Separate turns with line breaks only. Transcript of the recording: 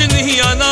कुछ नहीं आना।